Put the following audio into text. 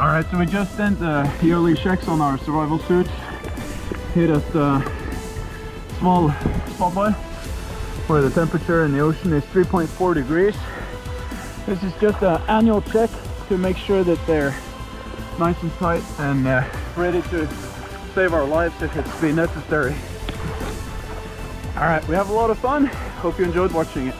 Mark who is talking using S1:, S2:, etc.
S1: All right, so we just sent the yearly checks on our survival suits. here uh, at the small spot where the temperature in the ocean is 3.4 degrees. This is just an annual check to make sure that they're nice and tight and uh, ready to save our lives if it's be necessary. All right, we have a lot of fun. Hope you enjoyed watching it.